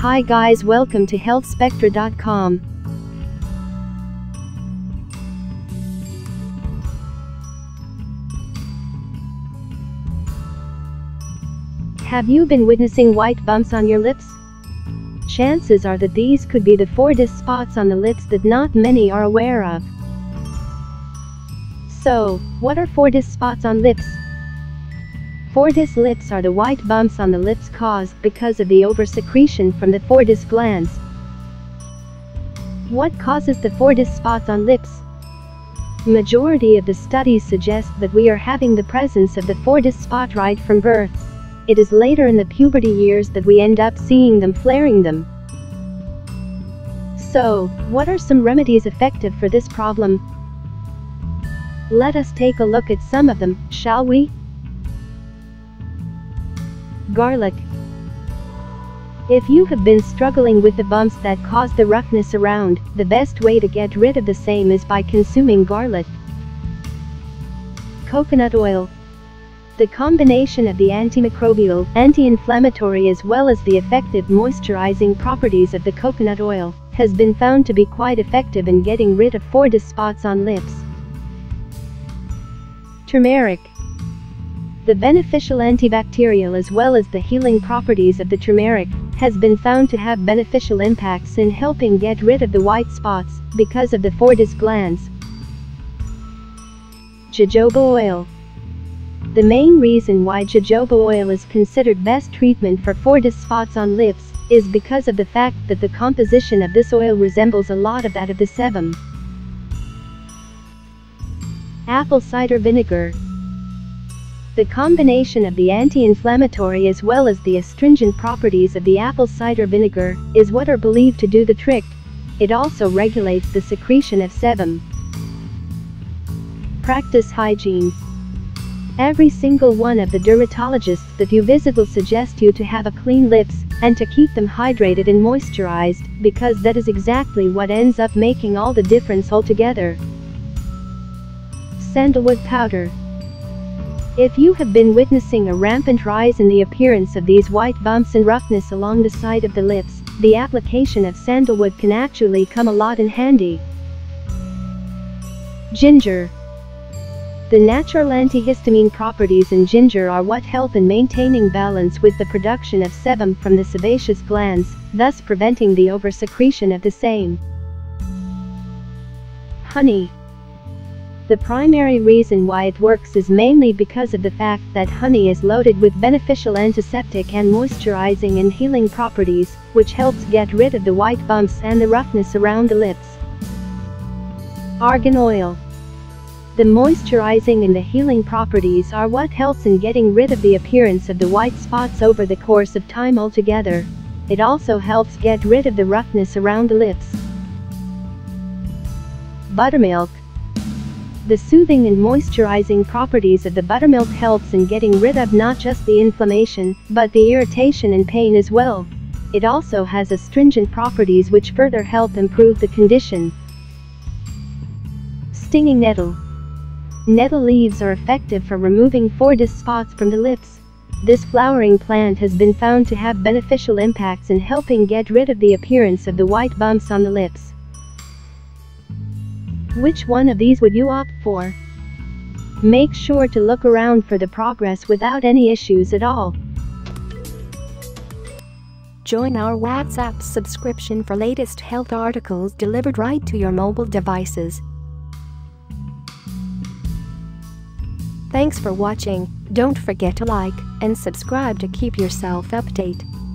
Hi guys welcome to healthspectra.com. Have you been witnessing white bumps on your lips? Chances are that these could be the Fordyce spots on the lips that not many are aware of. So, what are Fordyce spots on lips? Fordyce lips are the white bumps on the lips caused because of the oversecretion from the Fordyce glands. What causes the Fordyce spots on lips? Majority of the studies suggest that we are having the presence of the Fordyce spot right from birth. It is later in the puberty years that we end up seeing them flaring them. So, what are some remedies effective for this problem? Let us take a look at some of them, shall we? Garlic. If you have been struggling with the bumps that cause the roughness around, the best way to get rid of the same is by consuming garlic. Coconut oil. The combination of the antimicrobial, anti-inflammatory as well as the effective moisturizing properties of the coconut oil has been found to be quite effective in getting rid of Fordyce spots on lips. Turmeric. The beneficial antibacterial as well as the healing properties of the turmeric has been found to have beneficial impacts in helping get rid of the white spots because of the Fordyce glands. Jojoba oil. The main reason why jojoba oil is considered best treatment for Fordyce spots on lips is because of the fact that the composition of this oil resembles a lot of that of the sebum. Apple cider vinegar. The combination of the anti-inflammatory as well as the astringent properties of the apple cider vinegar is what are believed to do the trick. It also regulates the secretion of sebum. Practice hygiene. Every single one of the dermatologists that you visit will suggest you to have a clean lips and to keep them hydrated and moisturized because that is exactly what ends up making all the difference altogether. Sandalwood powder. If you have been witnessing a rampant rise in the appearance of these white bumps and roughness along the side of the lips, the application of sandalwood can actually come a lot in handy. Ginger. The natural antihistamine properties in ginger are what help in maintaining balance with the production of sebum from the sebaceous glands, thus preventing the oversecretion of the same. Honey. The primary reason why it works is mainly because of the fact that honey is loaded with beneficial antiseptic and moisturizing and healing properties, which helps get rid of the white bumps and the roughness around the lips. Argan oil. The moisturizing and the healing properties are what helps in getting rid of the appearance of the white spots over the course of time altogether. It also helps get rid of the roughness around the lips. Buttermilk. The soothing and moisturizing properties of the buttermilk helps in getting rid of not just the inflammation, but the irritation and pain as well. It also has astringent properties which further help improve the condition. Stinging nettle. Nettle leaves are effective for removing Fordyce spots from the lips. This flowering plant has been found to have beneficial impacts in helping get rid of the appearance of the white bumps on the lips. Which one of these would you opt for? Make sure to look around for the progress without any issues at all. Join our WhatsApp subscription for latest health articles delivered right to your mobile devices. Thanks for watching, don't forget to like and subscribe to keep yourself update.